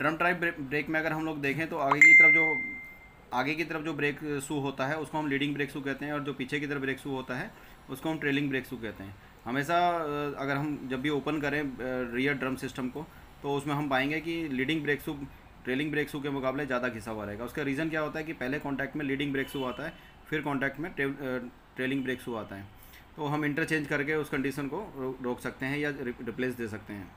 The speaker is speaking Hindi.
ड्रम ड्राइव ब्रेक में अगर हम लोग देखें तो आगे की तरफ़ जो, आगे की तरफ़ जो ब्रेक शू होता है, उसको हम लीडिंग ब्रेक शू कहते हैं और जो पीछे की तरफ़ ब्रेक शू होता है, उसको हम ट्रेलिंग ब्रेक शू कहते हैं। हमेशा अगर हम जब भी ओपन करें रियर ड्रम सिस्टम को तो उसमें हम पाएँगे कि leading brake shoe, trailing brake shoe के मुकाबले ज़्यादा घिसा हुआ रहेगा। उसका रीज़न क्या होता है कि पहले कॉन्टैक्ट में लीडिंग ब्रेक शू आता है, फिर कॉन्टैक्ट में ट्रेलिंग ब्रेक शू आता है। तो हम इंटरचेंज करके उस कंडीशन को रोक सकते हैं या रिप्लेस दे सकते हैं।